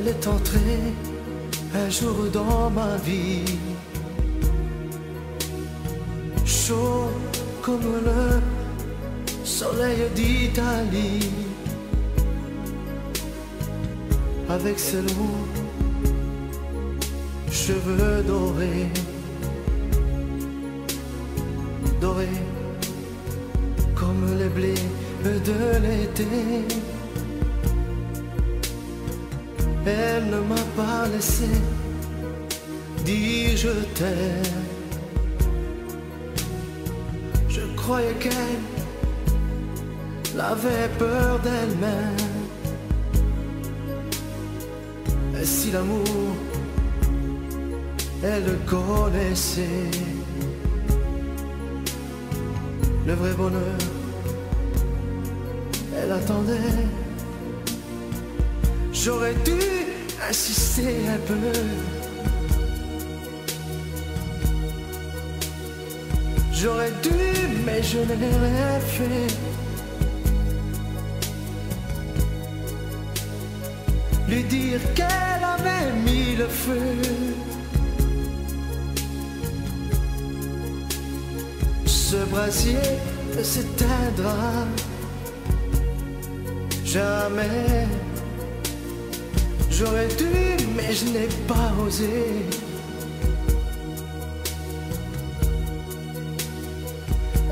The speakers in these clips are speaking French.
Elle, est entrée un jour dans ma vie. Chaud comme le soleil d'Italie. Avec ses longs cheveux dorés. Dorés comme les blés de l'été. Elle ne m'a pas laissé dire je t'aime. Je croyais qu'elle avait peur d'elle-même. Et si l'amour, elle le connaissait, le vrai bonheur, elle attendait. J'aurais dû insister un peu. J'aurais dû, mais je n'ai rien fait. Lui dire qu'elle avait mis le feu. Ce brasier s'éteindra jamais. J'aurais dû, mais je n'ai pas osé.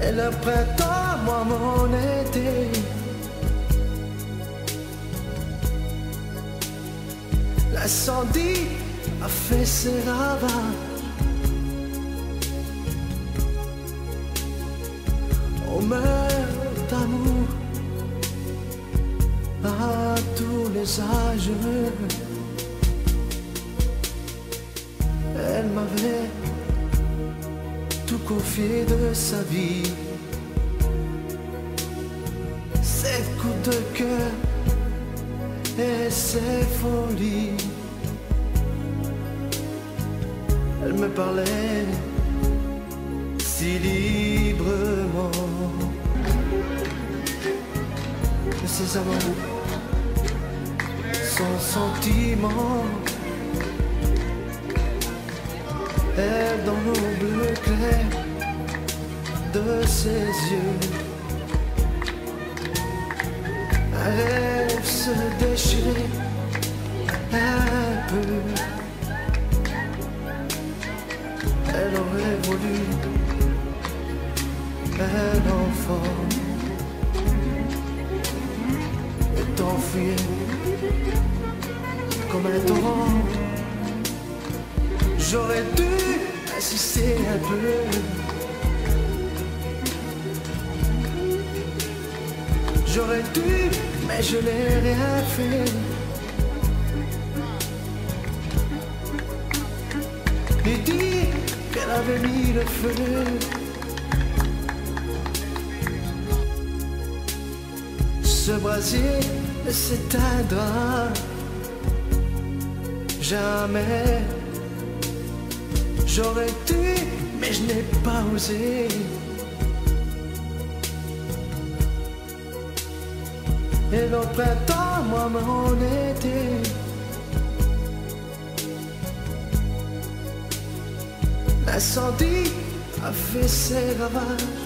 Et le printemps, moi, mon été. L'incendie a fait ses ravages. Elle m'avait tout confié de sa vie. Ses coups de cœur et ses folies. Elle me parlait si librement de ses amours, son sentiment. Elle dans nos bleus clairs de ses yeux. Un rêve se déchirait un peu. Elle aurait voulu un enfant et J'aurais dû insister un peu. J'aurais dû, mais je n'ai rien fait. Et dire qu'elle avait mis le feu. Ce brasier s'éteindra jamais. J'aurais dû, mais je n'ai pas osé. Et l'autre printemps, moi, mon été. L'incendie a fait ses ravages.